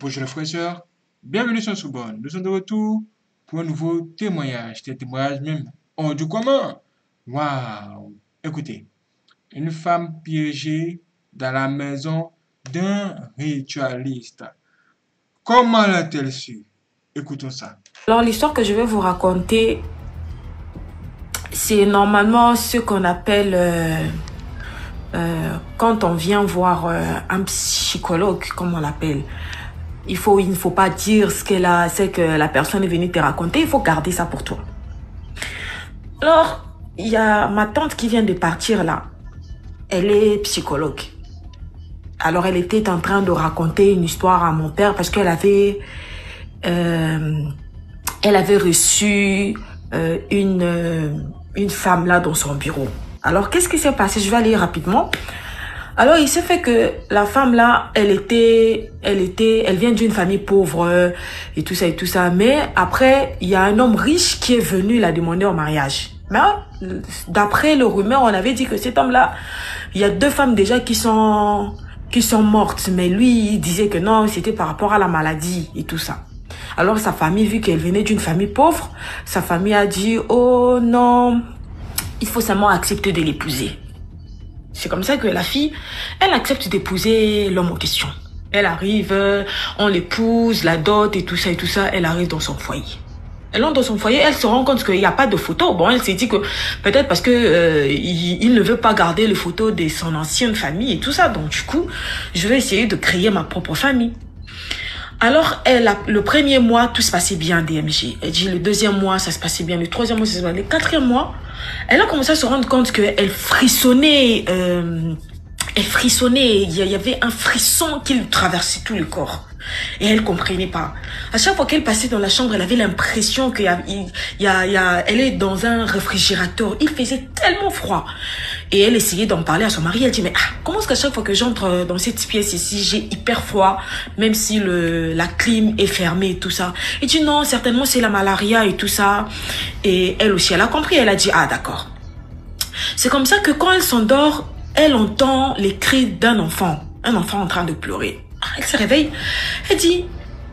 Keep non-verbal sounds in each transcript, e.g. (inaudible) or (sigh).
Bonjour les frères bienvenue sur Soubonne. Nous sommes de retour pour un nouveau témoignage. Des témoignages même hors du commun. Waouh! Écoutez, une femme piégée dans la maison d'un ritualiste. Comment l'a-t-elle su? Écoutons ça. Alors l'histoire que je vais vous raconter, c'est normalement ce qu'on appelle euh, euh, quand on vient voir euh, un psychologue, comme on l'appelle. Il faut, il ne faut pas dire ce qu'elle a, que la personne est venue te raconter. Il faut garder ça pour toi. Alors, il y a ma tante qui vient de partir là. Elle est psychologue. Alors, elle était en train de raconter une histoire à mon père parce qu'elle avait, euh, elle avait reçu euh, une euh, une femme là dans son bureau. Alors, qu'est-ce qui s'est passé? Je vais aller rapidement. Alors, il s'est fait que la femme là, elle était, elle était, elle vient d'une famille pauvre et tout ça et tout ça. Mais après, il y a un homme riche qui est venu la demander en mariage. Mais d'après le rumeur, on avait dit que cet homme-là, il y a deux femmes déjà qui sont, qui sont mortes. Mais lui, il disait que non, c'était par rapport à la maladie et tout ça. Alors sa famille, vu qu'elle venait d'une famille pauvre, sa famille a dit, oh non, il faut seulement accepter de l'épouser. C'est comme ça que la fille, elle accepte d'épouser l'homme en question. Elle arrive, on l'épouse, la dot et tout ça et tout ça, elle arrive dans son foyer. Elle entre dans son foyer, elle se rend compte qu'il n'y a pas de photos. Bon, elle s'est dit que peut-être parce que euh, il ne veut pas garder les photos de son ancienne famille et tout ça. Donc du coup, je vais essayer de créer ma propre famille. Alors, elle a, le premier mois, tout se passait bien, DMG. Elle dit le deuxième mois, ça se passait bien. Le troisième mois, ça se passait bien. Le quatrième mois, elle a commencé à se rendre compte qu'elle frissonnait, euh, elle frissonnait. Il y avait un frisson qui lui traversait tout le corps. Et elle comprenait pas. À chaque fois qu'elle passait dans la chambre, elle avait l'impression a, elle est dans un réfrigérateur. Il faisait tellement froid. Et elle essayait d'en parler à son mari. Elle dit, mais ah, comment est-ce qu'à chaque fois que j'entre dans cette pièce ici, j'ai hyper froid, même si le, la clim est fermée et tout ça. Il dit, non, certainement c'est la malaria et tout ça. Et elle aussi, elle a compris. Elle a dit, ah, d'accord. C'est comme ça que quand elle s'endort, elle entend les cris d'un enfant. Un enfant en train de pleurer. Elle se réveille. Elle dit,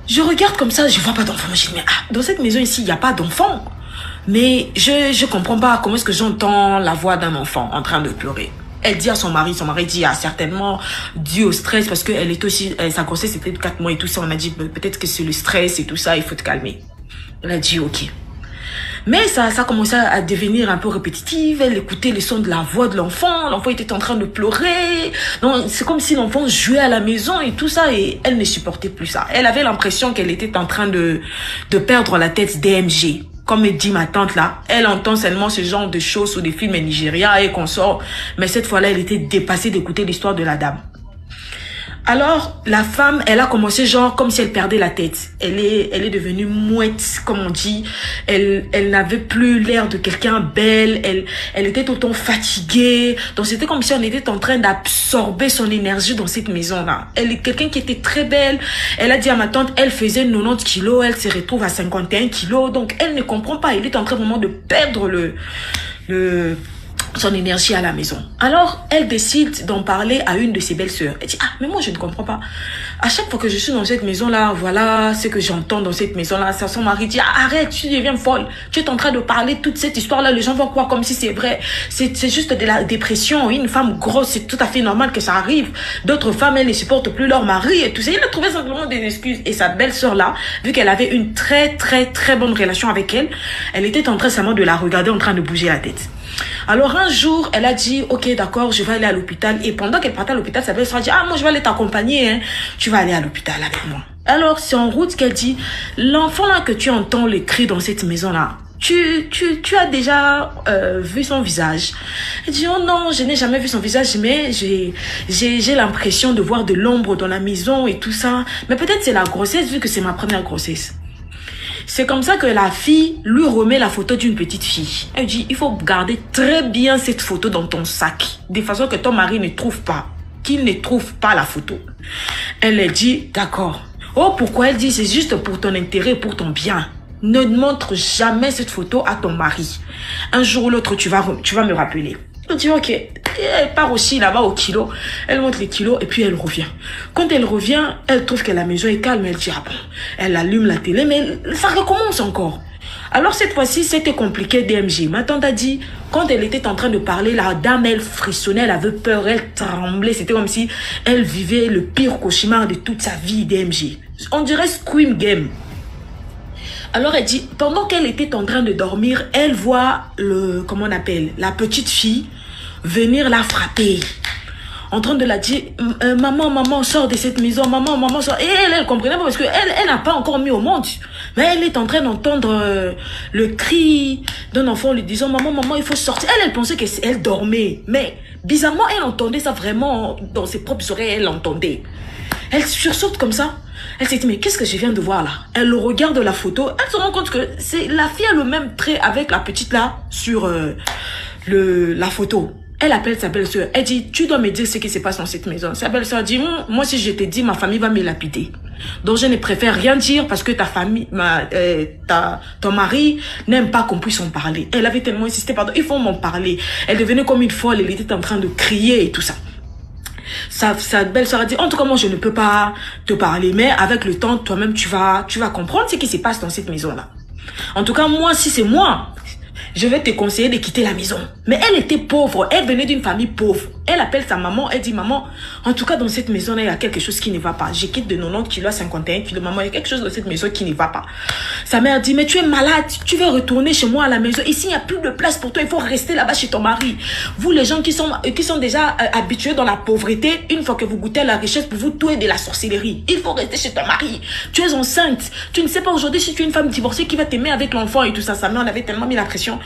je regarde comme ça, je vois pas d'enfant. Je dis, mais ah, dans cette maison ici, il n'y a pas d'enfant. Mais je, je comprends pas comment est-ce que j'entends la voix d'un enfant en train de pleurer. Elle dit à son mari, son mari dit, ah, certainement dû au stress parce qu'elle est aussi, elle, sa grossesse c'était de 4 mois et tout ça. On a dit, peut-être que c'est le stress et tout ça, il faut te calmer. Elle a dit, ok. Mais ça, ça commençait à devenir un peu répétitif. Elle écoutait les sons de la voix de l'enfant. L'enfant était en train de pleurer. Donc, c'est comme si l'enfant jouait à la maison et tout ça. Et elle ne supportait plus ça. Elle avait l'impression qu'elle était en train de, de perdre la tête DMG. Comme dit ma tante là, elle entend seulement ce genre de choses sous des films nigériens et qu'on sort. Mais cette fois-là, elle était dépassée d'écouter l'histoire de la dame. Alors, la femme, elle a commencé genre comme si elle perdait la tête. Elle est, elle est devenue mouette, comme on dit. Elle, elle n'avait plus l'air de quelqu'un belle. Elle, elle était temps fatiguée. Donc, c'était comme si on était en train d'absorber son énergie dans cette maison-là. Elle est quelqu'un qui était très belle. Elle a dit à ma tante, elle faisait 90 kilos. Elle se retrouve à 51 kilos. Donc, elle ne comprend pas. Elle est en train vraiment de perdre le, le, son énergie à la maison. Alors, elle décide d'en parler à une de ses belles-sœurs. Elle dit, ah, mais moi, je ne comprends pas. À chaque fois que je suis dans cette maison-là, voilà ce que j'entends dans cette maison-là. Son mari dit, ah, arrête, tu deviens folle. Tu es en train de parler toute cette histoire-là. Les gens vont croire comme si c'est vrai. C'est juste de la dépression. Une femme grosse, c'est tout à fait normal que ça arrive. D'autres femmes, elles ne supportent plus leur mari et tout ça. Il a trouvé simplement des excuses. Et sa belle-sœur-là, vu qu'elle avait une très, très, très bonne relation avec elle, elle était en train seulement de la regarder en train de bouger la tête. Alors un jour, elle a dit, ok, d'accord, je vais aller à l'hôpital. Et pendant qu'elle partait à l'hôpital, sa belle-sœur a dit, ah, moi, je vais aller t'accompagner, hein. Tu vas aller à l'hôpital avec moi. Alors, c'est en route qu'elle dit, l'enfant là que tu entends les cris dans cette maison-là, tu, tu, tu as déjà euh, vu son visage. Elle dit, oh non, je n'ai jamais vu son visage, mais j'ai, j'ai, j'ai l'impression de voir de l'ombre dans la maison et tout ça. Mais peut-être c'est la grossesse, vu que c'est ma première grossesse. C'est comme ça que la fille lui remet la photo d'une petite fille. Elle dit, il faut garder très bien cette photo dans ton sac, de façon que ton mari ne trouve pas, qu'il ne trouve pas la photo. Elle elle dit, d'accord. Oh, pourquoi elle dit, c'est juste pour ton intérêt, pour ton bien. Ne montre jamais cette photo à ton mari. Un jour ou l'autre, tu vas, tu vas me rappeler. Elle dit, ok. elle part aussi là-bas au kilo. Elle monte les kilos et puis elle revient. Quand elle revient, elle trouve que la maison est calme. Elle dit, ah bon, elle allume la télé, mais ça recommence encore. Alors cette fois-ci, c'était compliqué DMG. Ma tante a dit, quand elle était en train de parler, la dame, elle frissonnait, elle avait peur, elle tremblait. C'était comme si elle vivait le pire cauchemar de toute sa vie DMG. On dirait Scream Game. Alors elle dit, pendant qu'elle était en train de dormir, elle voit le, comment on appelle, la petite fille venir la frapper. En train de la dire, euh, maman, maman, sort de cette maison, maman, maman, sort. Et elle, elle comprenait pas parce qu'elle, elle, n'a pas encore mis au monde. Mais elle est en train d'entendre euh, le cri d'un enfant lui disant, maman, maman, il faut sortir. Elle, elle pensait qu'elle dormait. Mais bizarrement, elle entendait ça vraiment dans ses propres oreilles, elle entendait. Elle sursaute comme ça. Elle s'est dit, mais qu'est-ce que je viens de voir là? Elle regarde la photo, elle se rend compte que c'est la fille a le même trait avec la petite là sur euh, le, la photo. Elle appelle sa belle-sœur. Elle dit, tu dois me dire ce qui se passe dans cette maison. Sa belle-sœur dit, hum, moi si je te dis, ma famille va me lapider. Donc je ne préfère rien dire parce que ta famille, ma, euh, ta, ton mari n'aime pas qu'on puisse en parler. Elle avait tellement insisté, pardon, il faut m'en parler. Elle devenait comme une folle, elle était en train de crier et tout ça. Sa, sa belle-sœur a dit, en tout cas, moi, je ne peux pas te parler, mais avec le temps, toi-même, tu vas, tu vas comprendre ce qui se passe dans cette maison-là. En tout cas, moi, si c'est moi, je vais te conseiller de quitter la maison. Mais elle était pauvre, elle venait d'une famille pauvre. Elle appelle sa maman, elle dit, maman, en tout cas, dans cette maison-là, il y a quelque chose qui ne va pas. Je quitte de 90 kilos à 51 kilos. Maman, il y a quelque chose dans cette maison qui ne va pas. Sa mère dit, mais tu es malade, tu veux retourner chez moi à la maison. Ici, il n'y a plus de place pour toi, il faut rester là-bas chez ton mari. Vous, les gens qui sont, qui sont déjà euh, habitués dans la pauvreté, une fois que vous goûtez la richesse, pour vous, tout de la sorcellerie. Il faut rester chez ton mari. Tu es enceinte. Tu ne sais pas aujourd'hui si tu es une femme divorcée qui va t'aimer avec l'enfant et tout ça. Sa mère, on avait tellement mis la pression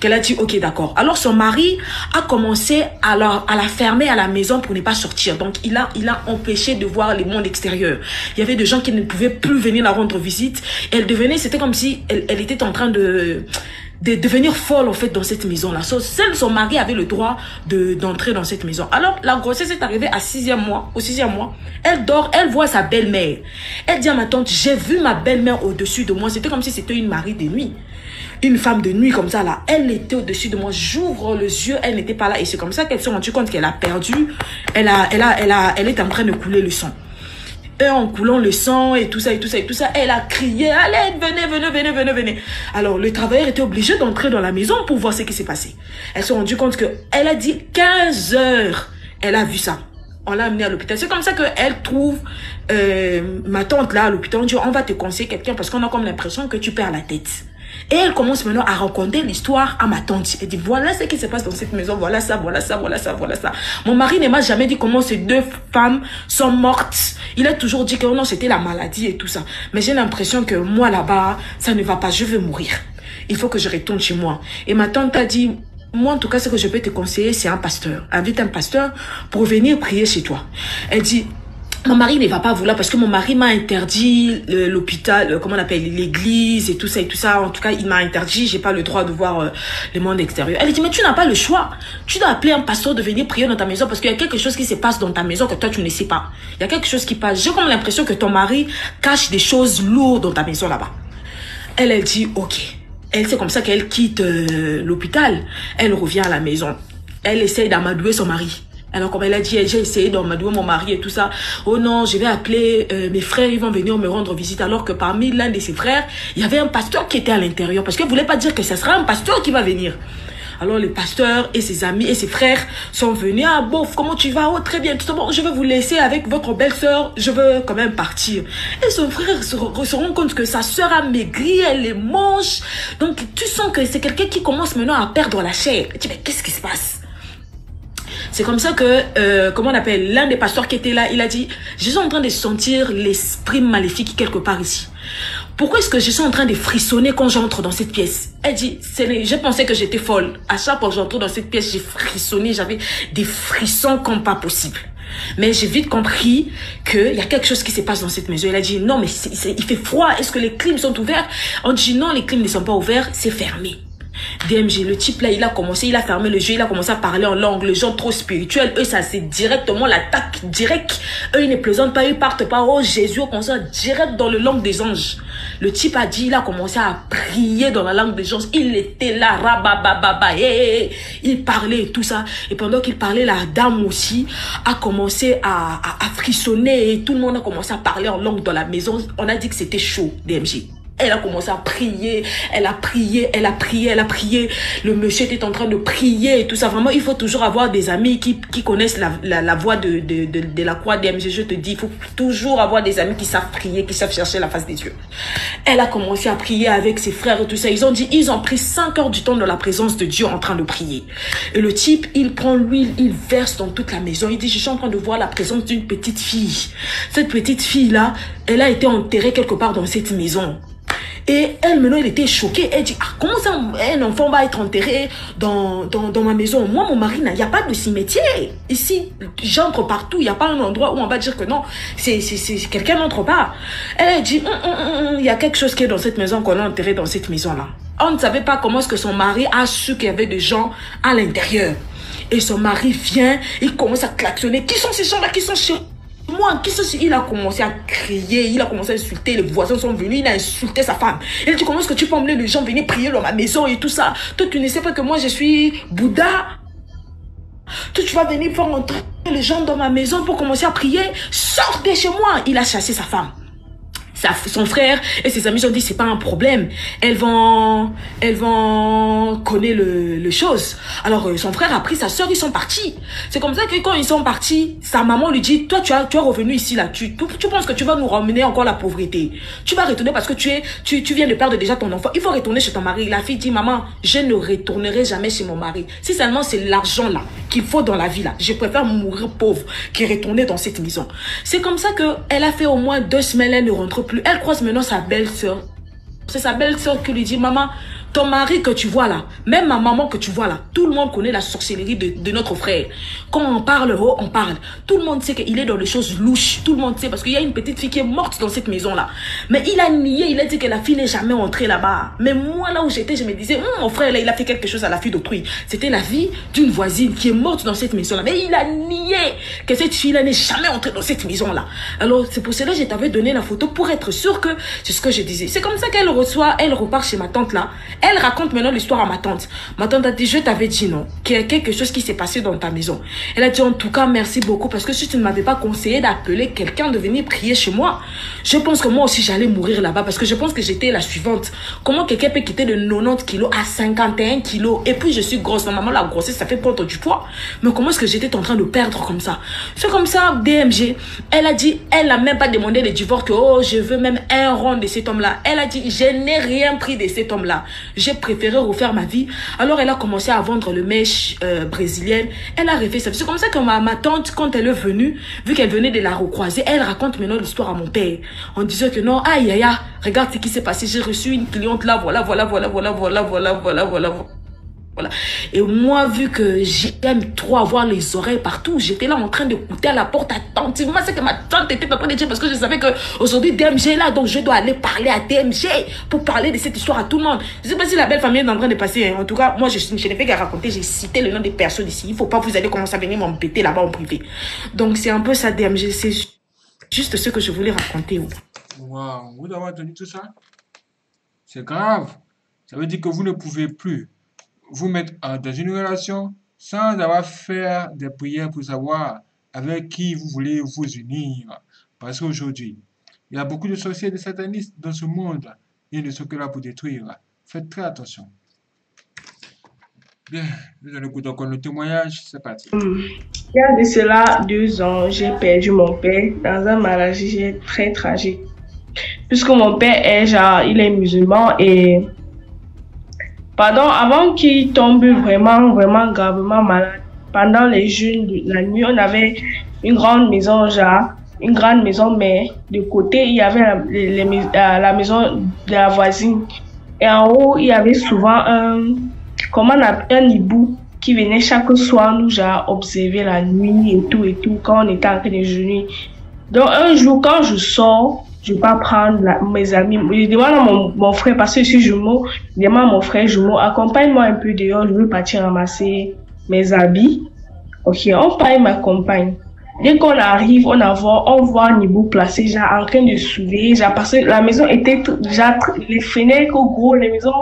qu'elle a dit, ok, d'accord. Alors, son mari a commencé à à la fermer à la maison pour ne pas sortir. Donc, il a, il a empêché de voir le monde extérieur. Il y avait des gens qui ne pouvaient plus venir la rendre visite. Elle devenait, c'était comme si elle, elle était en train de de devenir folle en fait dans cette maison là. Seul son mari avait le droit de d'entrer dans cette maison. Alors la grossesse est arrivée à sixième mois, au sixième mois. Elle dort, elle voit sa belle-mère. Elle dit à ma tante, j'ai vu ma belle-mère au-dessus de moi. C'était comme si c'était une mari de nuit une femme de nuit comme ça là, elle était au-dessus de moi. J'ouvre les yeux, elle n'était pas là. Et c'est comme ça qu'elle s'est rendue compte qu'elle a perdu. Elle a, elle a, elle a, elle est en train de couler le sang. Et en coulant le sang et tout ça et tout ça et tout ça, elle a crié, allez, venez, venez, venez, venez, venez. Alors le travailleur était obligé d'entrer dans la maison pour voir ce qui s'est passé. Elle s'est rendue compte que elle a dit 15 heures. Elle a vu ça. On l'a amenée à l'hôpital. C'est comme ça qu'elle trouve euh, ma tante là à l'hôpital. On dit, on va te conseiller quelqu'un parce qu'on a comme l'impression que tu perds la tête. Et elle commence maintenant à raconter l'histoire à ma tante. Elle dit, voilà ce qui se passe dans cette maison, voilà ça, voilà ça, voilà ça, voilà ça. Mon mari ne m'a jamais dit comment ces deux femmes sont mortes. Il a toujours dit que non, c'était la maladie et tout ça. Mais j'ai l'impression que moi là-bas, ça ne va pas, je vais mourir. Il faut que je retourne chez moi. Et ma tante a dit, moi, en tout cas, ce que je peux te conseiller, c'est un pasteur. Invite un pasteur pour venir prier chez toi. Elle dit, mon mari ne va pas vouloir parce que mon mari m'a interdit l'hôpital, comment on appelle, l'église et tout ça et tout ça. En tout cas, il m'a interdit, j'ai pas le droit de voir euh, le monde extérieur. Elle dit, mais tu n'as pas le choix. Tu dois appeler un pasteur de venir prier dans ta maison parce qu'il y a quelque chose qui se passe dans ta maison que toi, tu ne sais pas. Il y a quelque chose qui passe. J'ai comme l'impression que ton mari cache des choses lourdes dans ta maison là-bas. Elle, elle dit, ok. Elle, c'est comme ça qu'elle quitte euh, l'hôpital. Elle revient à la maison. Elle essaye d'amadouer son mari. Alors comme elle a dit, j'ai essayé d'emmadouer mon mari et tout ça. Oh non, je vais appeler euh, mes frères, ils vont venir me rendre visite. Alors que parmi l'un de ses frères, il y avait un pasteur qui était à l'intérieur. Parce qu'elle voulait pas dire que ce sera un pasteur qui va venir. Alors le pasteur et ses amis et ses frères sont venus. Ah bon, comment tu vas? Oh très bien. Tout bon, je vais vous laisser avec votre belle-sœur. Je veux quand même partir. Et son frère se, se rend compte que sa sœur a maigri, elle est moche. Donc tu sens que c'est quelqu'un qui commence maintenant à perdre la chair. Tu dis mais qu'est-ce qui se passe? C'est comme ça que, euh, comment on appelle, l'un des pasteurs qui était là, il a dit, je suis en train de sentir l'esprit maléfique quelque part ici. Pourquoi est-ce que je suis en train de frissonner quand j'entre dans cette pièce? Elle dit, je pensais que j'étais folle. À chaque fois que j'entre dans cette pièce, j'ai frissonné, j'avais des frissons comme pas possible. Mais j'ai vite compris qu'il y a quelque chose qui se passe dans cette maison. Elle a dit, non, mais il fait froid. Est-ce que les clims sont ouverts? On dit, non, les clims ne sont pas ouverts, c'est fermé. DMG, le type là, il a commencé, il a fermé le jeu, il a commencé à parler en langue. Les gens trop spirituels, eux, ça c'est directement l'attaque direct. Eux, ils ne plaisantent pas, ils partent pas. Oh Jésus, comme ça, direct dans le langue des anges. Le type a dit, il a commencé à prier dans la langue des anges. Il était là, rabababa, hey, il parlait et tout ça. Et pendant qu'il parlait, la dame aussi a commencé à, à, à frissonner et tout le monde a commencé à parler en langue dans la maison. On a dit que c'était chaud, DMG. Elle a commencé à prier, elle a prié, elle a prié, elle a prié. Le monsieur était en train de prier et tout ça. Vraiment, il faut toujours avoir des amis qui, connaissent la, la, voix de, de, de, la croix DMG. Je te dis, il faut toujours avoir des amis qui savent prier, qui savent chercher la face des dieux. Elle a commencé à prier avec ses frères et tout ça. Ils ont dit, ils ont pris 5 heures du temps dans la présence de Dieu en train de prier. Et le type, il prend l'huile, il verse dans toute la maison. Il dit, je suis en train de voir la présence d'une petite fille. Cette petite fille-là, elle a été enterrée quelque part dans cette maison. Et elle, maintenant, elle était choquée. Elle dit, ah, comment ça, un enfant va être enterré dans, dans, dans ma maison? Moi, mon mari, il n'y a pas de cimetière. Ici, j'entre partout. Il n'y a pas un endroit où on va dire que non, c'est quelqu'un n'entre pas. Elle dit, hum, hum, hum, il y a quelque chose qui est dans cette maison qu'on a enterré dans cette maison-là. On ne savait pas comment est-ce que son mari a su qu'il y avait des gens à l'intérieur. Et son mari vient, il commence à klaxonner. Qui sont ces gens-là? Qui sont chez moi, qui ce il a commencé à crier, il a commencé à insulter, les voisins sont venus, il a insulté sa femme. Il dit comment est-ce que tu peux emmener les gens venir prier dans ma maison et tout ça? Toi, tu ne sais pas que moi je suis Bouddha. Toi, tu vas venir faire entrer les gens dans ma maison pour commencer à prier. Sortez chez moi. Il a chassé sa femme. Son frère et ses amis ont dit c'est pas un problème. Elles vont elles vont connaître le, le chose. Alors euh, son frère a pris sa soeur ils sont partis. C'est comme ça que quand ils sont partis sa maman lui dit toi tu as tu es revenu ici là. Tu, tu, tu penses que tu vas nous ramener encore la pauvreté. Tu vas retourner parce que tu es tu, tu viens de perdre déjà ton enfant. Il faut retourner chez ton mari. La fille dit maman je ne retournerai jamais chez mon mari. Si seulement c'est l'argent là qu'il faut dans la vie là. Je préfère mourir pauvre que retourner dans cette maison. C'est comme ça que elle a fait au moins deux semaines elle ne rentre plus. Elle croise maintenant sa belle-sœur. C'est sa belle-sœur qui lui dit, maman, ton mari que tu vois là, même ma maman que tu vois là, tout le monde connaît la sorcellerie de, de notre frère. Quand on parle, oh, on parle. Tout le monde sait qu'il est dans les choses louches. Tout le monde sait parce qu'il y a une petite fille qui est morte dans cette maison là. Mais il a nié, il a dit que la fille n'est jamais entrée là-bas. Mais moi là où j'étais, je me disais, hum, mon frère là, il a fait quelque chose à la fille d'autrui. C'était la vie d'une voisine qui est morte dans cette maison là. Mais il a nié que cette fille là n'est jamais entrée dans cette maison là. Alors c'est pour cela que je t'avais donné la photo pour être sûr que c'est ce que je disais. C'est comme ça qu'elle reçoit, elle repart chez ma tante là. Elle raconte maintenant l'histoire à ma tante. Ma tante a dit, je t'avais dit non, qu'il y a quelque chose qui s'est passé dans ta maison. Elle a dit, en tout cas, merci beaucoup parce que si tu ne m'avais pas conseillé d'appeler quelqu'un de venir prier chez moi, je pense que moi aussi j'allais mourir là-bas parce que je pense que j'étais la suivante. Comment quelqu'un peut quitter de 90 kilos à 51 kilos? Et puis je suis grosse. Normalement, la grossesse, ça fait prendre du poids. Mais comment est-ce que j'étais en train de perdre comme ça? C'est comme ça, DMG. Elle a dit, elle n'a même pas demandé le divorce que, oh, je veux même un rond de cet homme-là. Elle a dit, je n'ai rien pris de cet homme-là. J'ai préféré refaire ma vie. Alors elle a commencé à vendre le mèche euh, brésilienne. Elle a refait ça. C'est comme ça que ma, ma tante, quand elle est venue, vu qu'elle venait de la recroiser, elle raconte maintenant l'histoire à mon père. En disant que non, aïe aïe aïe, regarde ce qui s'est passé. J'ai reçu une cliente là, voilà, voilà, voilà, voilà, voilà, voilà, voilà, voilà. Voilà. Et moi, vu que j'aime trop avoir les oreilles partout, j'étais là en train d'écouter à la porte attentivement ce que ma tante était en train de dire parce que je savais que aujourd'hui DMG est là, donc je dois aller parler à DMG pour parler de cette histoire à tout le monde. Je sais pas si la belle famille est en train de passer. hein. En tout cas, moi, je, je n'ai fait qu'à raconter, j'ai cité le nom des personnes ici. Il faut pas vous allez commencer à venir m'embêter là-bas en privé. Donc, c'est un peu ça, DMG. C'est juste ce que je voulais raconter. Waouh, vous avez entendu tout ça? C'est grave. Ça veut dire que vous ne pouvez plus vous mettre dans une relation sans avoir fait des prières pour savoir avec qui vous voulez vous unir. Parce qu'aujourd'hui, il y a beaucoup de sorciers et de satanistes dans ce monde. Ils ne sont que là pour détruire. Faites très attention. Bien, nous allons écouter encore le témoignage. C'est parti. Il y a de cela deux ans, j'ai perdu mon père dans un maladie très tragique. Puisque mon père est genre, il est musulman et avant qu'il tombe vraiment, vraiment gravement malade, pendant les jeûnes de la nuit, on avait une grande maison, genre, une grande maison, mais de côté, il y avait la, euh, maison de la voisine. Et en haut, il y avait souvent un, comment on un hibou qui venait chaque soir nous genre, observer la nuit et tout et tout quand on était en train de jeûner. Donc un jour, quand je sors, je vais pas prendre mes amis. Je demande à mon, frère, parce que je suis jumeau, je demande à mon frère jumeau, accompagne-moi un peu dehors, je veux partir ramasser mes habits. Ok, on part, il m'accompagne. Dès qu'on arrive, on, a voit, on voit Nibou placé, genre, en train de soulever, genre, parce que la maison était, déjà, les fenêtres gros, les maisons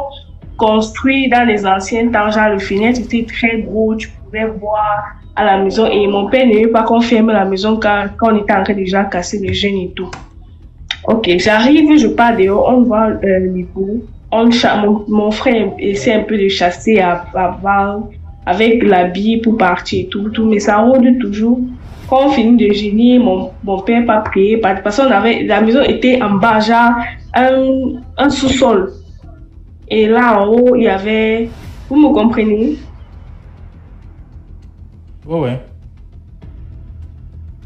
construites dans les anciens temps, genre, le fenêtre était très gros, tu pouvais voir à la maison, et mon père veut pas qu'on la maison quand, quand on était en train de déjà casser les jeunes et tout. Ok, j'arrive, je pars dehors, on voit euh, on, mon, mon frère essaie un peu de chasser à, à, avec l'habit pour partir et tout, tout, mais ça rôde toujours quand on finit de génie, mon, mon père pas prié parce qu'on avait, la maison était en bas, genre un, un sous-sol. Et là en haut, il y avait, vous me comprenez? Ouais, ouais.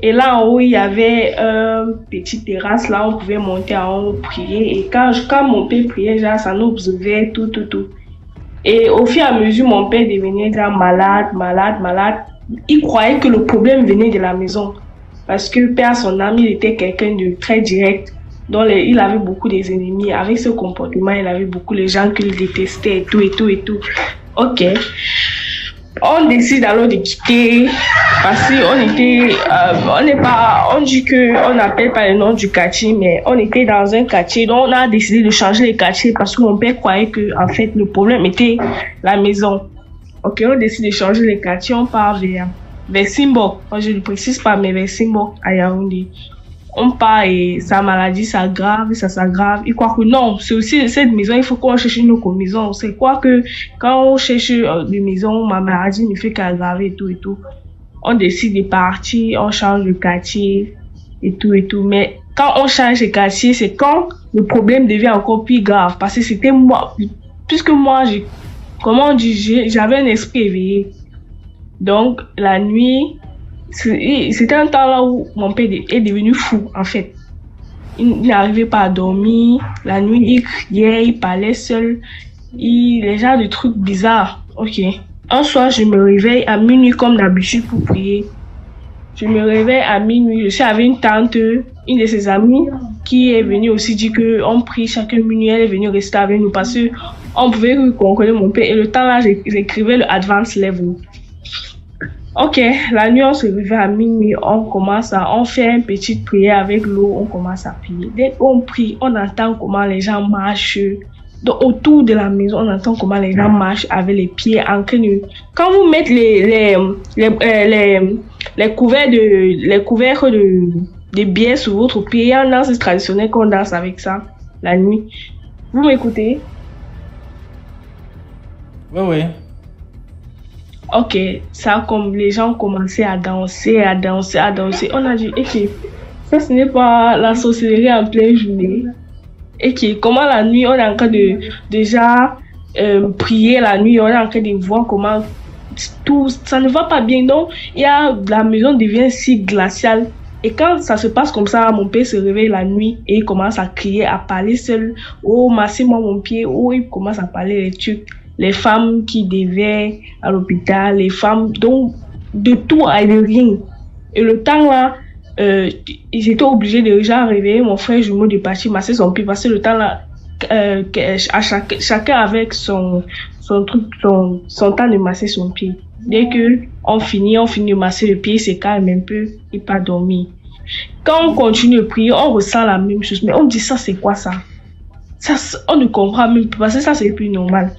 Et là en haut, il y avait une petite terrasse, là on pouvait monter en haut, prier. Et quand, quand mon père priait, genre, ça nous observait tout, tout, tout. Et au fur et à mesure, mon père devenait malade, malade, malade il croyait que le problème venait de la maison. Parce que père, son ami, il était quelqu'un de très direct. Donc, il avait beaucoup des ennemis. Avec ce comportement, il avait beaucoup de gens qu'il détestait tout, et tout, et tout. Ok. On décide alors de quitter parce qu'on était, euh, on n'est pas, on dit que on n'appelle pas le nom du quartier, mais on était dans un quartier, donc on a décidé de changer le quartier parce que mon père croyait que, en fait, le problème était la maison. Ok, on décide de changer les quartiers, on part vers, vers Simbok. je ne précise pas, mais vers Simbok à Yaoundé. On part et sa maladie s'aggrave, ça s'aggrave. Il croit que non, c'est aussi cette maison, il faut qu'on cherche une autre maison. C'est quoi que quand on cherche euh, une maison, ma maladie ne fait qu'aggraver et tout et tout. On décide de partir, on change de quartier et tout et tout. Mais quand on change de quartier, c'est quand le problème devient encore plus grave. Parce que c'était moi, puisque moi, j'ai comment j'avais un esprit éveillé. Donc, la nuit, c'était un temps là où mon père est devenu fou, en fait. Il n'arrivait pas à dormir. La nuit, il criait, il parlait seul. Il, les gens de trucs bizarres. Ok. Un soir, je me réveille à minuit comme d'habitude pour prier. Je me réveille à minuit. Je suis avec une tante, une de ses amies, qui est venue aussi dire que on prie chaque minuit. Elle est venue rester avec nous parce que on pouvait connaît mon père. Et le temps là, j'écrivais le advance level. Ok, la nuit, on se réveille à minuit, on commence à, on fait une petite prière avec l'eau, on commence à prier. Dès qu'on prie, on entend comment les gens marchent. Donc, autour de la maison, on entend comment les gens marchent avec les pieds en Quand vous mettez les, les, les, euh, les, les couverts de, les couverts de, de biais sur votre pied, il danse traditionnel qu'on danse avec ça la nuit. Vous m'écoutez? Oui, oui. Ok, ça comme les gens commençaient à danser, à danser, à danser. On a dit, ok, ça ce n'est pas la sorcellerie en pleine journée. Qui comment la nuit, on est en train de déjà euh, prier la nuit, on est en train de voir comment tout, ça ne va pas bien. Donc, y a, la maison devient si glaciale. Et quand ça se passe comme ça, mon père se réveille la nuit et il commence à crier, à parler seul. Oh, massez-moi mon pied. Oh, il commence à parler les trucs les femmes qui devaient à l'hôpital, les femmes, donc de tout à de rien. Et le temps là, euh, ils étaient obligés de déjà réveiller mon frère jumeau de partir masser son pied que le temps là, euh, à chaque, chacun avec son, son truc, son, son temps de masser son pied. Dès que on finit, on finit de masser le pied, c'est calme un peu, il pas dormir. Quand on continue de prier, on ressent la même chose, mais on dit ça c'est quoi ça? Ça, on ne comprend même pas parce que ça c'est plus normal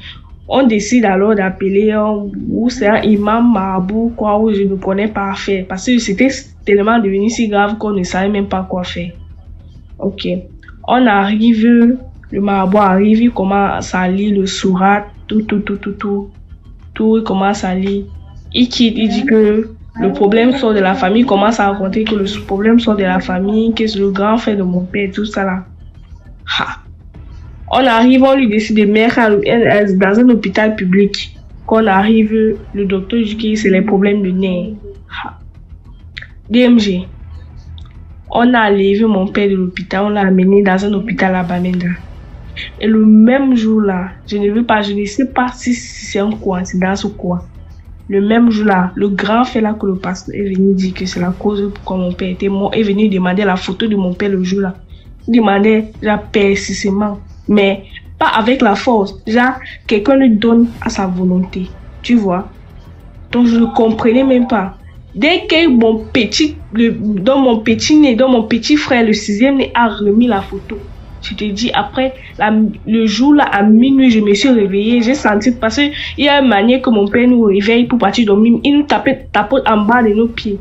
on décide alors d'appeler un, ou c'est un imam marabout, quoi, où je ne connais pas faire. Parce que c'était tellement devenu si grave qu'on ne savait même pas quoi faire. Ok. On arrive, le marabout arrive, il commence à lire le surat, tout, tout, tout, tout, tout. Tout, il commence à lire. Il quitte, il dit que le problème sort de la famille, il commence à raconter que le problème sort de la famille, que c'est le grand frère de mon père, tout ça là. Ha. On arrive, on lui décide de mettre dans un hôpital public. Quand on arrive, le docteur dit que c'est les problèmes de nerfs. DMG. On a enlevé mon père de l'hôpital, on l'a amené dans un hôpital à Bamenda. Et le même jour-là, je ne veux pas, je ne sais pas si c'est un coïncidence ou quoi. Le même jour-là, le grand fait là que le pasteur est venu dire que c'est la cause pourquoi mon père était mort, est venu demander la photo de mon père le jour-là. demandait genre, persistement, mais pas avec la force. Genre, quelqu'un lui donne à sa volonté. Tu vois? Donc, je ne comprenais même pas. Dès que mon petit, le, dans mon petit nez, dans mon petit frère, le sixième nez, a remis la photo. Je te dis, après, le jour là, à minuit, je me suis réveillée, j'ai senti, parce qu'il y a une manière que mon père nous réveille pour partir dormir, il nous tapait, tapote en bas de nos pieds.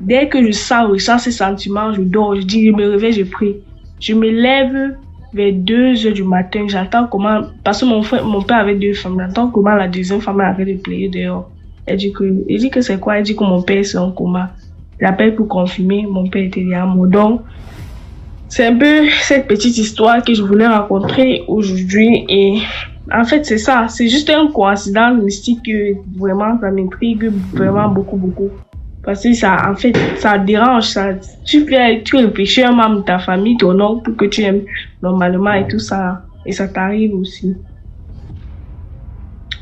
Dès que je sens, ressens ces sentiments, je dors, je dis, je me réveille, je prie. Je me lève vers 2 heures du matin, j'attends comment, parce que mon frère, mon père avait deux femmes, j'attends comment la deuxième femme arrête de pleurer dehors. Elle dit que, que c'est quoi? Elle dit que mon père c'est en coma. J'appelle pour confirmer, mon père était derrière moi. Donc, c'est un peu cette petite histoire que je voulais raconter aujourd'hui et en fait c'est ça, c'est juste une coïncidence mystique que vraiment ça m'intrigue vraiment beaucoup beaucoup. Parce que ça, en fait, ça dérange, ça, tu fais, tu réfléchis un membre de ta famille, ton oncle que tu aimes normalement et tout ça, et ça t'arrive aussi.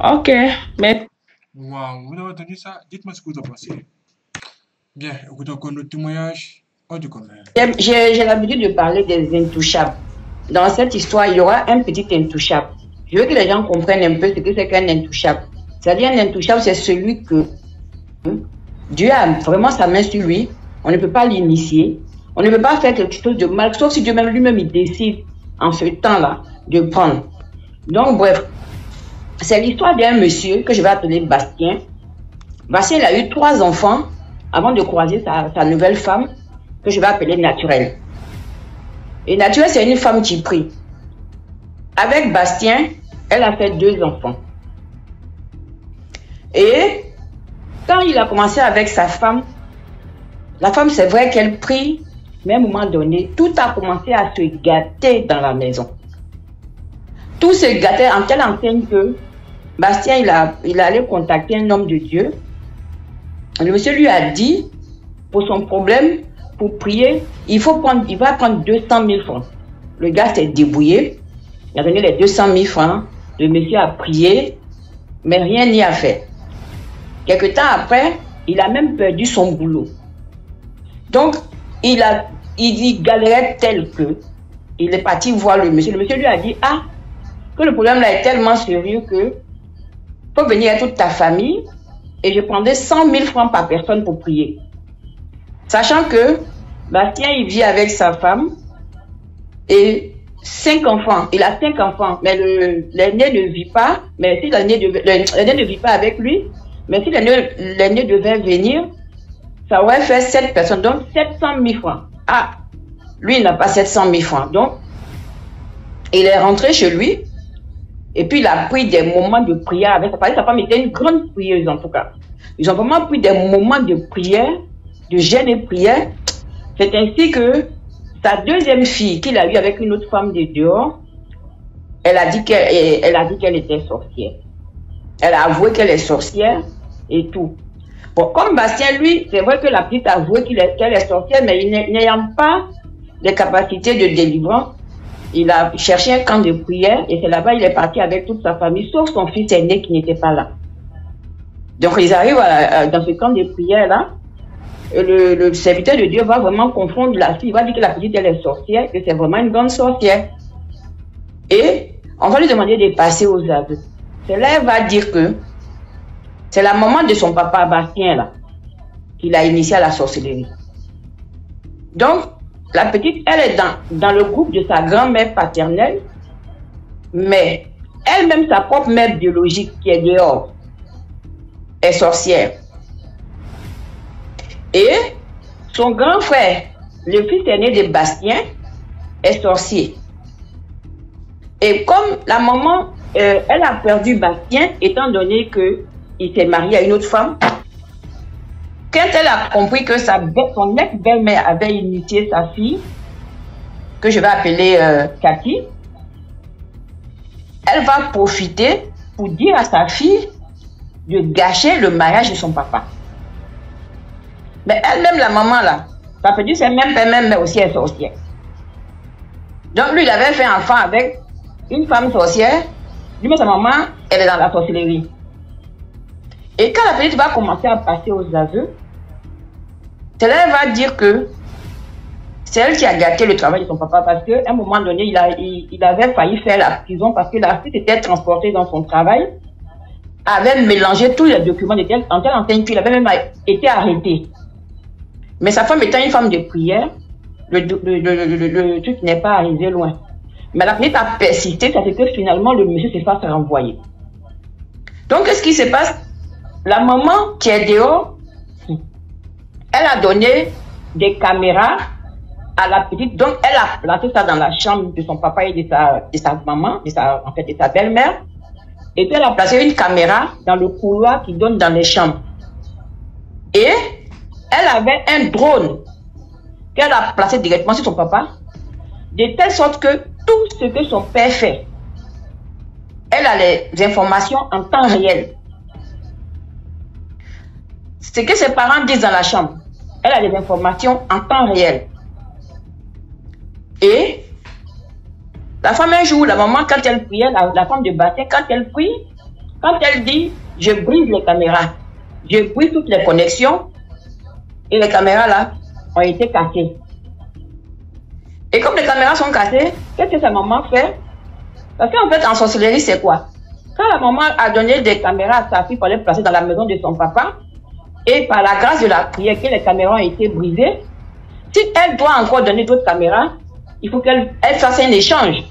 Ok, mais Waouh, vous avez entendu ça? Dites-moi ce que vous en pensez. Bien, écoutons encore notre témoignage hors du commun. J'ai- J'ai j'ai l'habitude de parler des intouchables. Dans cette histoire, il y aura un petit intouchable. Je veux que les gens comprennent un peu ce que c'est qu'un intouchable. C'est-à-dire un intouchable, c'est celui que hein, Dieu a vraiment sa main sur lui. On ne peut pas l'initier. On ne peut pas faire quelque chose de mal, sauf si Dieu même lui-même décide en ce temps-là de prendre. Donc, bref, c'est l'histoire d'un monsieur que je vais appeler Bastien. Bastien, a eu trois enfants avant de croiser sa, sa nouvelle femme que je vais appeler Naturelle. Et Naturelle, c'est une femme qui prie. Avec Bastien, elle a fait deux enfants. Et quand il a commencé avec sa femme, la femme, c'est vrai qu'elle prie, mais à un moment donné, tout a commencé à se gâter dans la maison. Tout se gâtait en telle enseigne que Bastien, il, a, il allait contacter un homme de Dieu. Le monsieur lui a dit, pour son problème, pour prier, il faut prendre, il va prendre 200 000 francs. Le gars s'est débrouillé. Il a donné les 200 000 francs. Le monsieur a prié, mais rien n'y a fait. Quelque temps après, il a même perdu son boulot. Donc, il a, il y galérait tel que, il est parti voir le monsieur. Le monsieur lui a dit, ah, que le problème là est tellement sérieux que, faut venir avec toute ta famille et je prendrai 100 000 francs par personne pour prier. Sachant que Bastien, il vit avec sa femme et cinq enfants. Il a cinq enfants, mais l'aîné ne vit pas. Mais si l'aîné ne vit pas avec lui, mais si l'aîné l'aîné devait venir, ça aurait fait sept personnes, donc 700 000 francs. Ah, lui, il n'a pas 700 000 francs. Donc, il est rentré chez lui et puis il a pris des moments de prière avec sa femme. Sa femme était une grande prieuse en tout cas. Ils ont vraiment pris des moments de prière, de jeûne et prière. C'est ainsi que sa deuxième fille qu'il a eue avec une autre femme de dehors, elle a dit qu'elle était sorcière. Elle a avoué qu'elle est sorcière et tout. Bon, comme Bastien, lui, c'est vrai que la petite a avoué qu'elle est sorcière, mais n'ayant pas les capacités de délivrance, il a cherché un camp de prière et c'est là-bas il est parti avec toute sa famille, sauf son fils aîné qui n'était pas là. Donc ils arrivent dans ce camp de prière-là. et Le, le serviteur de Dieu va vraiment confondre la fille. Il va dire que la petite, elle est sorcière, que c'est vraiment une grande sorcière. Et on va lui demander de passer aux aveux. Elle va dire que c'est la maman de son papa Bastien, là, qui l'a initié à la sorcellerie. Donc, la petite, elle est dans, dans le groupe de sa grand-mère paternelle, mais elle-même, sa propre mère biologique qui est dehors, est sorcière. Et son grand frère, le fils aîné de Bastien, est sorcier. Et comme la maman, euh, elle a perdu Bastien, étant donné que il s'est marié à une autre femme, quand elle a compris que sa son ex-belle-mère avait initié sa fille, que je vais appeler euh, Cathy, elle va profiter pour dire à sa fille de gâcher le mariage de son papa. Mais elle-même, la maman là, ça peut dire c'est même père, même mère aussi est sorcière. Donc lui, il avait fait enfant avec une femme sorcière. Lui, mais sa maman, elle est dans la sorcellerie. Et quand la petite va commencer à passer aux aveux, c'est là elle va dire que c'est elle qui a gâté le travail de son papa parce qu'à un moment donné, il, a, il, avait failli faire la prison parce que la fille était transportée dans son travail, avait mélangé tous les documents de telle, en telle enseigne qu'il avait même été arrêté. Mais sa femme étant une femme de prière, le, le, truc n'est pas arrivé loin. Mais la petite a persisté, ça fait que finalement le monsieur s'est fait renvoyer. Donc, qu'est-ce qui se passe? La maman qui est dehors, elle a donné des caméras à la petite. Donc, elle a placé ça dans la chambre de son papa et de sa, de sa maman, de sa, en fait, de sa belle-mère. Et puis, elle a placé une caméra dans le couloir qui donne dans les chambres. Et elle avait un drone qu'elle a placé directement sur son papa, de telle sorte que tout ce que son père fait, elle a les informations en temps réel. Ce que ses parents disent dans la chambre, elle a les informations en temps réel. Et la femme un jour, la maman, quand elle priait, la, femme de bassin, quand elle prie, quand elle dit, je brise les caméras, je brise toutes les connexions, et les caméras là ont été cassées. Et comme les caméras sont cassées, qu'est-ce que sa maman fait? Parce qu'en fait, en sorcellerie, c'est quoi? Quand la maman a donné des caméras à sa fille pour les placer dans la maison de son papa, et par la grâce de la prière que les caméras ont été brisées, si elle doit encore donner d'autres caméras, il faut qu'elle fasse un échange.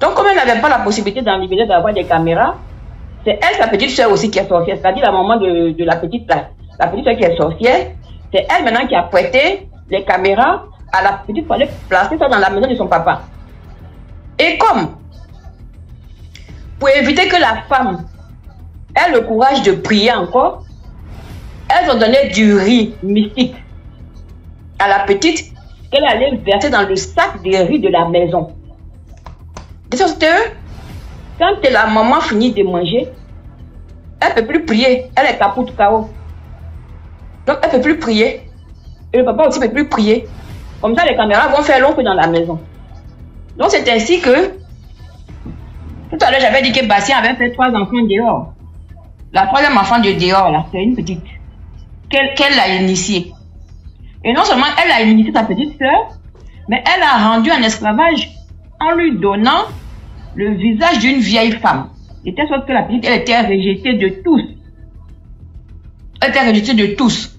Donc, comme elle n'avait pas la possibilité d'avoir des caméras, c'est elle, sa petite soeur aussi qui est sorcière, c'est-à-dire la maman de, la petite La petite soeur qui est sorcière, c'est elle maintenant qui a prêté les caméras à la petite pour aller placer ça dans la maison de son papa. Et comme, pour éviter que la femme ait le courage de prier encore, elles ont donné du riz mystique à la petite qu'elle allait verser dans le sac de riz de la maison. De sorte que, quand la maman finit de manger, elle ne peut plus prier. Elle est capoute KO. Donc, elle ne peut plus prier. Et le papa aussi ne peut plus prier. Comme ça, les caméras vont faire l'ombre dans la maison. Donc, c'est ainsi que, tout à l'heure, j'avais dit que Bastien avait fait trois enfants dehors. La troisième enfant de dehors, là, c'est une petite. Qu'elle a initiée. Et non seulement elle a initié sa petite sœur, mais elle a rendu en esclavage en lui donnant le visage d'une vieille femme. De telle sorte que la petite, elle était rejetée de tous. Elle était rejetée de tous.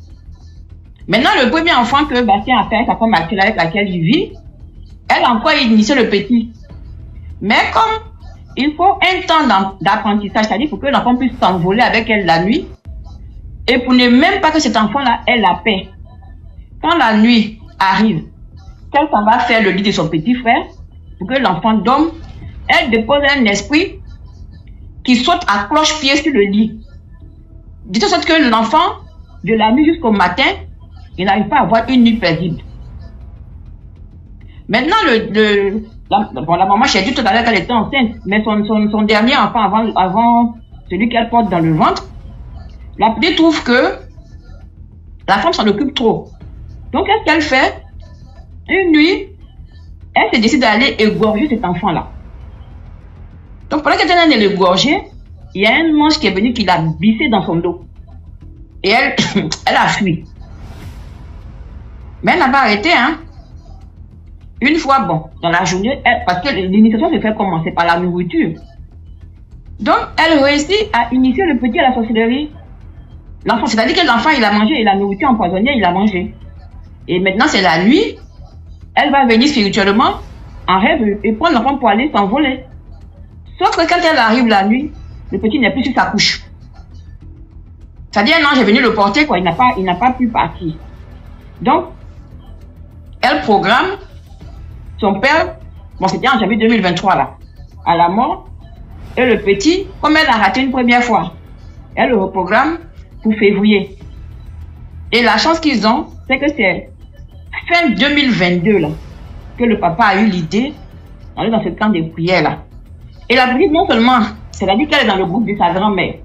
Maintenant, le premier enfant que Bastien a fait, sa femme avec laquelle il vit, elle a encore initié le petit. Mais comme il faut un temps d'apprentissage, c'est-à-dire pour que l'enfant puisse s'envoler avec elle la nuit, et pour ne même pas que cet enfant-là ait la paix. Quand la nuit arrive, qu'elle s'en va faire le lit de son petit frère, pour que l'enfant dorme, elle dépose un esprit qui saute à cloche-pied sur le lit. De sorte que l'enfant, de la nuit jusqu'au matin, il n'arrive pas à avoir une nuit paisible. Maintenant, la, maman, j'ai dit tout à l'heure qu'elle était enceinte, mais son, dernier enfant, avant, celui qu'elle porte dans le ventre, la petite trouve que la femme s'en occupe trop. Donc, qu'est-ce qu'elle fait? Une nuit, elle se décide d'aller égorger cet enfant-là. Donc, pendant qu'elle train de l'égorger, il y a un monstre qui est venu qui l'a bissé dans son dos. Et elle, (coughs) elle a fui. Mais elle n'a pas arrêté, hein. Une fois, bon, dans la journée, parce que l'initiation se fait commencer par la nourriture. Donc, elle réussit à initier le petit à la sorcellerie. L'enfant, c'est-à-dire que l'enfant, il a mangé, et la nourriture empoisonnée, il a mangé. Et maintenant, c'est la nuit. Elle va venir spirituellement en rêve et prendre l'enfant pour aller s'envoler. Sauf que quand elle arrive la nuit, le petit n'est plus sur sa couche. C'est-à-dire, non, j'ai venu le porter, quoi. Il n'a pas, il n'a pas pu partir. Donc, elle programme son père, bon, c'était en janvier 2023, là, à la mort. Et le petit, comme elle a raté une première fois, elle le reprogramme pour février. Et la chance qu'ils ont, c'est que c'est fin 2022 là, que le papa a eu l'idée d'aller dans ce camp de prière là. Et la petite, non seulement, c'est-à-dire qu'elle est dans le groupe de sa grand-mère,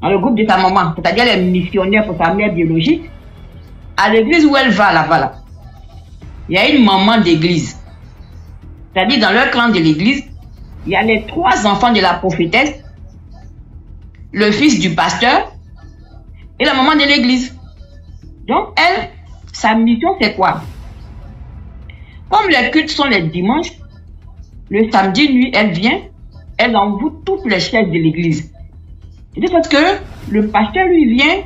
dans le groupe de sa maman, c'est-à-dire elle est missionnaire pour sa mère biologique, à l'église où elle va là-bas là, il y a une maman d'église. C'est-à-dire dans leur clan de l'église, il y a les trois enfants de la prophétesse, le fils du pasteur et la maman de l'église. Donc elle, sa mission, c'est quoi? Comme les cultes sont les dimanches, le samedi nuit, elle vient, elle envoûte toutes les chefs de l'église. C'est parce que le pasteur lui vient,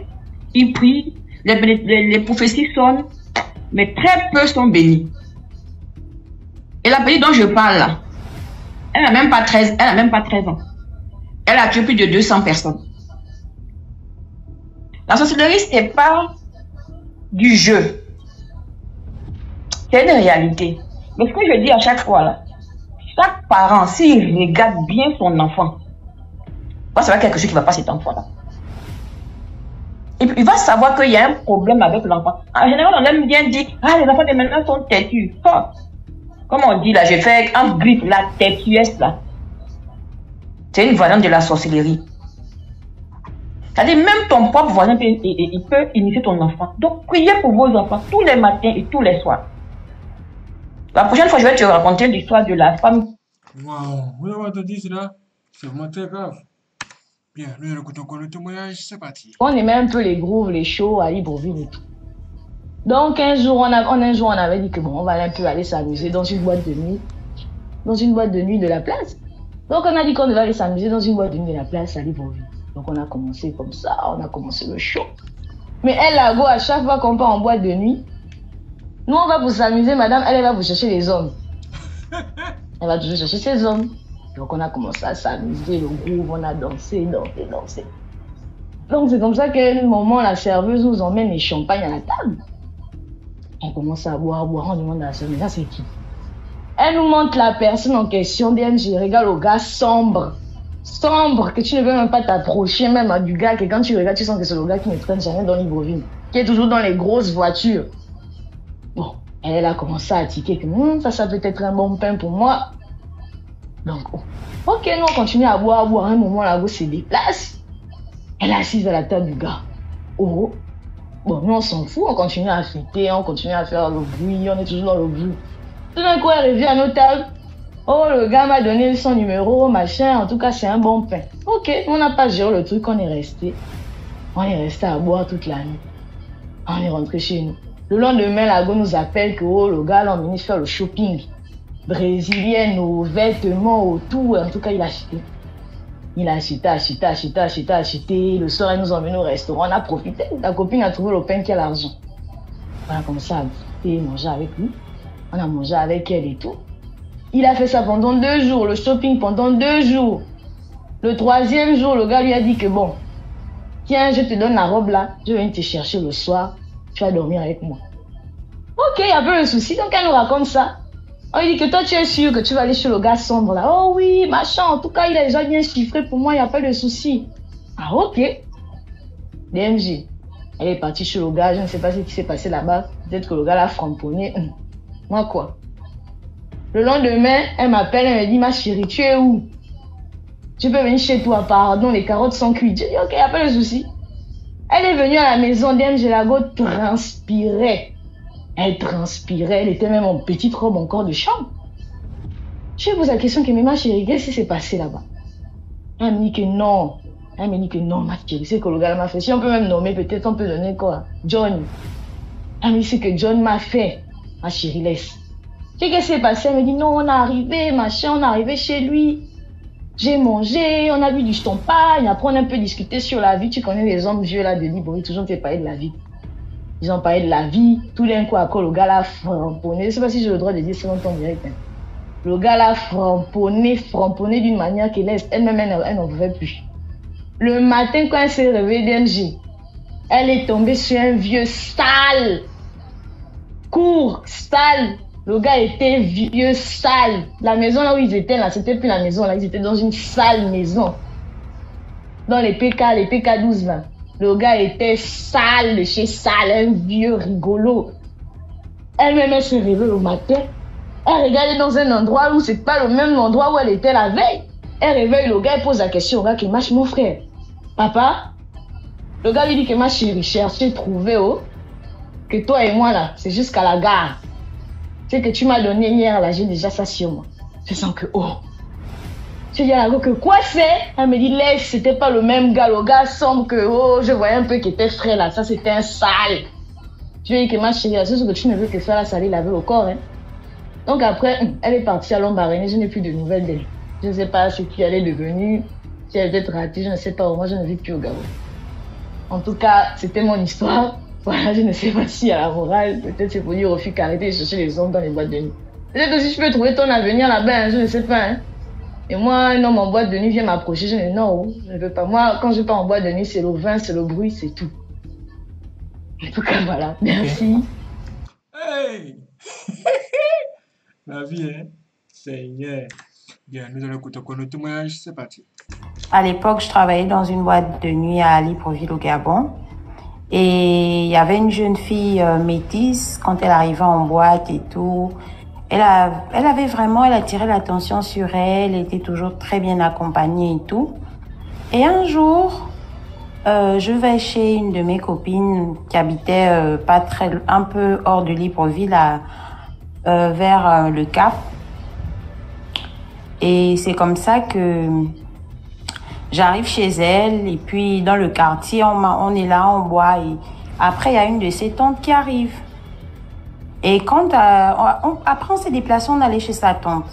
il prie, les prophéties sonnent, mais très peu sont bénis. Et la petite dont je parle elle n'a même pas 13, elle a même pas 13 ans. Elle a tué plus de 200 personnes. La sorcellerie, c'est pas du jeu. C'est une réalité. Mais ce que je dis à chaque fois là, chaque parent, s'il regarde bien son enfant, va savoir quelque chose qui va pas cet enfant il va savoir qu'il y a un problème avec l'enfant. En général, on aime bien dire, ah, les enfants de maintenant sont têtus. Ah. Comme on dit là, je fais un grip, la têtuesse là. C'est une variante de la sorcellerie. C'est-à-dire, même ton propre voisin il- il peut initier ton enfant. Donc, priez pour vos enfants tous les matins et tous les soirs. La prochaine fois, je vais te raconter l'histoire de la femme. Waouh, vous avez entendu cela C'est vraiment très grave. Bien, nous écoutons encore le témoignage, c'est parti. On aimait un peu les grooves, les shows à Libreville et tout. Donc un jour, on a, on, un jour, on avait dit que bon, on va un peu aller s'amuser dans une boîte de nuit, dans une boîte de nuit de la place. Donc on a dit qu'on devait aller s'amuser dans une boîte de nuit de la place à Libreville. Donc on a commencé comme ça, on a commencé le show. Mais elle, la go, à chaque fois qu'on part en boîte de nuit, nous on va pour s'amuser, madame, elle, elle va vous chercher les hommes. (laughs) Elle va toujours chercher ses hommes. Donc on a commencé à s'amuser, le groupe, on a dansé, dansé, dansé. Donc c'est comme ça qu'à un moment, la serveuse nous emmène les champagnes à la table. On commence à boire, boire, on demande à la serveuse, mais ça c'est qui? Elle nous montre la personne en question, DMG, regarde le gars sombre. Sombre, que tu ne veux même pas t'approcher même hein, du gars, que quand tu regardes, tu sens que c'est le gars qui ne traîne jamais dans Libreville, qui est toujours dans les grosses voitures. Bon, elle a commencé à tiquer que Hum, ça, ça peut être un bon pain pour moi. Donc, oh. ok, nous on continue à boire, à boire. À un moment, la go se déplace. Elle est assise à la table du gars. Oh. Bon, nous on s'en fout, on continue à fêter, on continue à faire le bruit, on est toujours dans le bruit. Tout d'un coup, elle revient à nos tables. Oh, le gars m'a donné son numéro, machin. En tout cas, c'est un bon pain. Ok, on n'a pas géré le truc, on est resté. On est resté à boire toute la nuit. On est rentré chez nous. Le lendemain, la go nous appelle que oh, le gars, est venu faire le shopping. Brésilienne, aux vêtements, au tout. En tout cas, il a acheté. Il a acheté, acheté, acheté, acheté, acheté. Le soir, ils nous emmenés au restaurant. On a profité. La copine a trouvé le pain qui a l'argent. On a commencé à manger avec lui. On a mangé avec elle et tout. Il a fait ça pendant deux jours, le shopping pendant deux jours. Le troisième jour, le gars lui a dit que bon, tiens, je te donne la robe là, je venir te chercher le soir, tu vas dormir avec moi. Ok, il y a pas de souci, donc elle nous raconte ça. On lui dit que toi tu es sûr que tu vas aller chez le gars sombre là. Oh oui, machin, en tout cas il est déjà bien chiffré pour moi, il n'y a pas de souci. Ah ok. DMJ, elle est partie chez le gars, je ne sais pas ce qui s'est passé là-bas. Peut-être que le gars l'a framponné. Hum. Moi quoi? Le lendemain, elle m'appelle, elle me dit, ma chérie, tu es où? Tu peux venir chez toi, pardon, les carottes sont cuites. Je dis, ok, y a pas de souci. Elle est venue à la maison d'M, la go transpirait. Elle transpirait, elle était même en petite robe encore de chambre. Je pose la question que, mais ma chérie, qu'est-ce qui s'est passé là-bas? Elle me dit que non. Elle me dit que non, ma chérie, c'est que le gars m'a fait. Si on peut même nommer, peut-être on peut donner quoi? John. Elle me dit c'est que John m'a fait. Ma chérie, laisse. Qu'est-ce qui s'est passé? Elle me dit non, on est arrivé, machin, on est arrivé chez lui. J'ai mangé, on a bu du champagne, après on a un peu discuté sur la vie. Tu connais les hommes vieux là de Libre, ils toujours te parler de la vie. Ils ont parlé de la vie. Tout d'un coup, quoi le gars l'a framponné. Je sais pas si j'ai le droit de dire ça en direct. hein. Le gars l'a framponné, framponné d'une manière qu'elle laisse. Elle-même, elle, n'en pouvait plus. Le matin, quand elle s'est réveillée d'MJ, elle est tombée sur un vieux sale. Court, sale. Le gars était vieux, sale. La maison là où ils étaient, là, c'était plus la maison, là, ils étaient dans une sale maison. Dans les PK, les PK12, là. Le gars était sale, chez sale, un vieux rigolo. Elle-même, elle se réveille le matin. Elle regardait dans un endroit où c'est pas le même endroit où elle était la veille. Elle réveille le gars et pose la question au gars qui marche mon frère. Papa, le gars lui dit que ma chérie, chercher, trouver, oh, que toi et moi là, c'est jusqu'à la gare. Ce que tu m'as donné hier là, j'ai déjà ça sur moi. Je sens que, oh. Je dis à la que quoi c'est Elle me dit, laisse, c'était pas le même gars. Le gars semble que, oh, je voyais un peu qu'il était frais là. Ça, c'était un sale. Je lui ai dit que ma chérie, c'est ce que tu ne veux que faire là, ça allait laver le corps, hein. Donc après, elle est partie à l'embarrainer, je n'ai plus de nouvelles d'elle. Je ne sais pas ce qui elle est devenue, si elle peut-être ratée, je ne sais pas. Moi, je ne vis plus au Gabon. En tout cas, c'était mon histoire. (laughs) Voilà, je ne sais pas si à la morale, peut-être c'est pour dire au fil qu'arrêter de chercher les hommes dans les boîtes de nuit. Peut-être que si je peux trouver ton avenir là-bas, hein, je ne sais pas. Hein. Et moi, un homme en boîte de nuit vient m'approcher, je dis non, je ne veux pas. Moi, quand je pars en boîte de nuit, c'est le vin, c'est le bruit, c'est tout. En tout cas, voilà. Merci. Hey! (laughs) La vie, hein? Seigneur. Bien, nous allons écouter encore nos témoignages. C'est parti. À l'époque, je travaillais dans une boîte de nuit à Libreville au Gabon. Et il y avait une jeune fille euh, métisse, quand elle arrivait en boîte et tout, elle, a, elle avait vraiment, elle attirait l'attention sur elle, elle était toujours très bien accompagnée et tout. Et un jour, euh, je vais chez une de mes copines qui habitait euh, pas très, un peu hors de Libreville, à, euh, vers euh, le Cap. Et c'est comme ça que j'arrive chez elle et puis dans le quartier, on, on est là, on boit et après il y a une de ses tantes qui arrive. Et quand euh, on- après on s'est déplacé, on allait chez sa tante.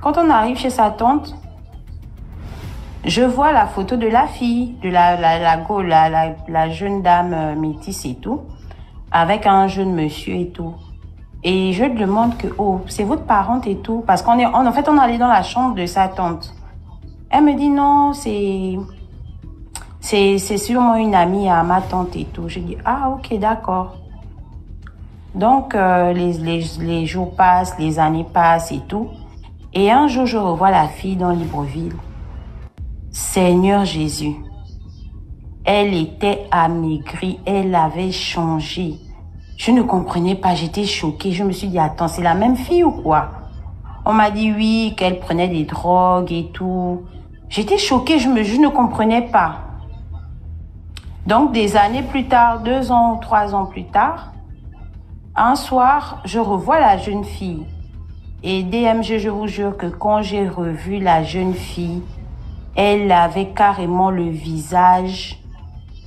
Quand on arrive chez sa tante, je vois la photo de la fille, de la la la, la, la, la jeune dame euh, métisse et tout, avec un jeune monsieur et tout. Et je demande que oh c'est votre parente et tout parce qu'on est on- en fait on allait dans la chambre de sa tante. Elle me dit non c'est c'est c'est sûrement une amie à ma tante et tout. Je dis ah ok d'accord. Donc euh, les, les les jours passent, les années passent et tout. Et un jour je revois la fille dans Libreville. Seigneur Jésus. Elle était amaigrie, elle avait changé. Je ne comprenais pas, j'étais choquée. Je me suis dit, attends, c'est la même fille ou quoi? On m'a dit oui, qu'elle prenait des drogues et tout. J'étais choquée, je, me, je ne comprenais pas. Donc des années plus tard, deux ans, trois ans plus tard, un soir, je revois la jeune fille. Et DMG, je vous jure que quand j'ai revu la jeune fille, elle avait carrément le visage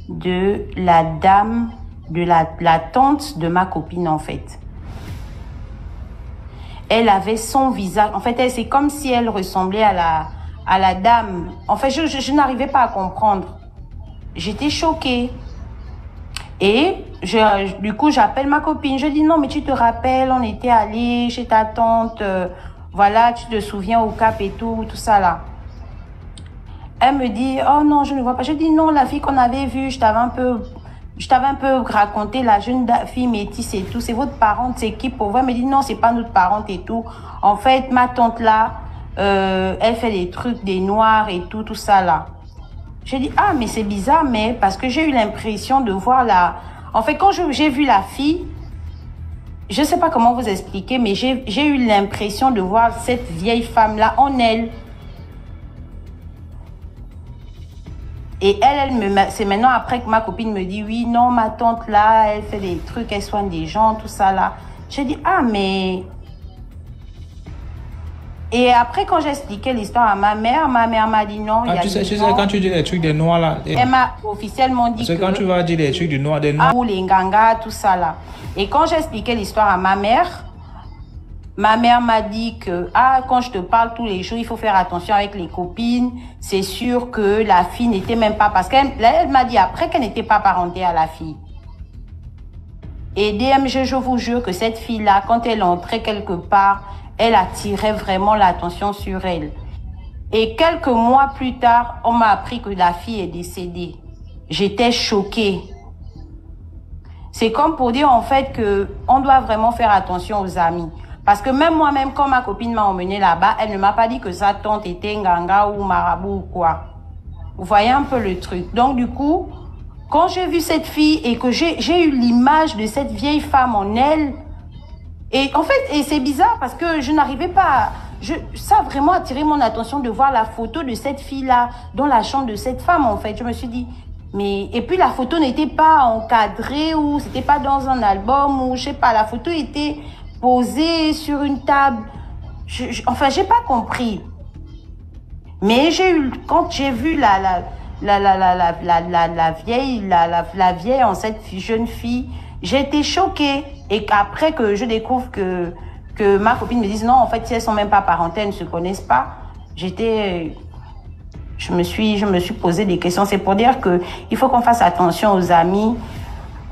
de la dame, de la, tante de ma copine en fait. Elle avait son visage, en fait, c'est comme si elle ressemblait à la, à la dame. En fait, je, je, je n'arrivais pas à comprendre. J'étais choquée. Et je, du coup, j'appelle ma copine. Je dis non, mais tu te rappelles, on était allé chez ta tante, euh, voilà, tu te souviens au Cap et tout, tout ça là. Elle me dit, oh non, je ne vois pas. Je dis, non, la fille qu'on avait vue, je t'avais un peu, je t'avais un peu raconté, la jeune fille métisse et tout, c'est votre parente, c'est qui pour vous? Elle me dit, non, c'est pas notre parente et tout. En fait, ma tante là, euh, elle fait des trucs, des noirs et tout, tout ça là. J'ai dit, ah, mais c'est bizarre, mais parce que j'ai eu l'impression de voir la, en fait, quand j'ai vu la fille, je sais pas comment vous expliquer, mais j'ai eu l'impression de voir cette vieille femme-là en elle. Et elle, elle me, c'est maintenant après que ma copine me dit, oui, non, ma tante là, elle fait des trucs, elle soigne des gens, tout ça là. J'ai dit, ah, mais... Et après, quand j'ai expliqué l'histoire à ma mère, ma mère m'a dit non, y Ah, a tu sais, tu sais, quand tu dis les trucs des noirs là, Elle m'a officiellement dit parce que quand tu vas dire les trucs du noir, des noirs, Ah, ou les Nganga, tout ça là. Et quand j'ai expliqué l'histoire à ma mère, ma mère m'a dit que ah quand je te parle tous les jours, il faut faire attention avec les copines. C'est sûr que la fille n'était même pas parce qu'elle elle m'a dit après qu'elle n'était pas parentée à la fille. Et DMG, je vous jure que cette fille-là, quand elle entrait quelque part, elle attirait vraiment l'attention sur elle. Et quelques mois plus tard, on m'a appris que la fille est décédée. J'étais choquée. C'est comme pour dire en fait que on doit vraiment faire attention aux amis. Parce que même moi-même, quand ma copine m'a emmené là-bas, elle ne m'a pas dit que sa tante était Nganga ou Marabout ou quoi. Vous voyez un peu le truc. Donc du coup, quand j'ai vu cette fille et que j'ai eu l'image de cette vieille femme en elle, et en fait, et c'est bizarre parce que je n'arrivais pas. À, je, ça a vraiment attiré mon attention de voir la photo de cette fille-là dans la chambre de cette femme, en fait. Je me suis dit, mais. Et puis la photo n'était pas encadrée ou c'était pas dans un album ou je sais pas. La photo était posée sur une table. Je, je, enfin, j'ai pas compris. Mais j'ai eu, quand j'ai vu la, la, la, la, la, la, la, la vieille, la, la, la vieille en cette jeune fille j'ai été choquée. Et qu'après que je découvre que que ma copine me dise non, en fait, si elles sont même pas parentales, elles ne se connaissent pas, j'étais, je me suis, je me suis posé des questions. C'est pour dire que il faut qu'on fasse attention aux amis.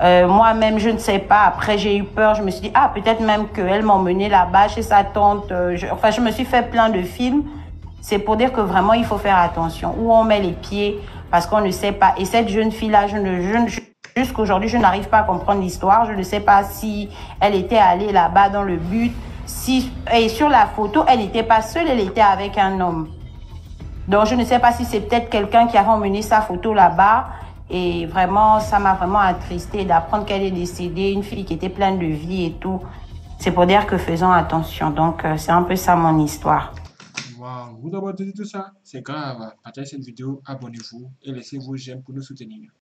Euh, Moi-même, je ne sais pas. Après, j'ai eu peur. Je me suis dit, ah, peut-être même qu'elle m'a emmené là-bas chez sa tante. Euh, je- enfin, je me suis fait plein de films. C'est pour dire que vraiment, il faut faire attention. Où on met les pieds, parce qu'on ne sait pas. Et cette jeune fille-là, je ne, je, ne- jusqu'aujourd'hui, je n'arrive pas à comprendre l'histoire. Je ne sais pas si elle était allée là-bas dans le but. Si, et sur la photo, elle n'était pas seule, elle était avec un homme. Donc, je ne sais pas si c'est peut-être quelqu'un qui avait emmené sa photo là-bas. Et vraiment, ça m'a vraiment attristé d'apprendre qu'elle est décédée, une fille qui était pleine de vie et tout. C'est pour dire que faisons attention. Donc, euh, c'est un peu ça mon histoire. Vous d'avoir entendu tout ça? C'est grave. Partagez cette vidéo, abonnez-vous et laissez vos j'aime pour nous soutenir.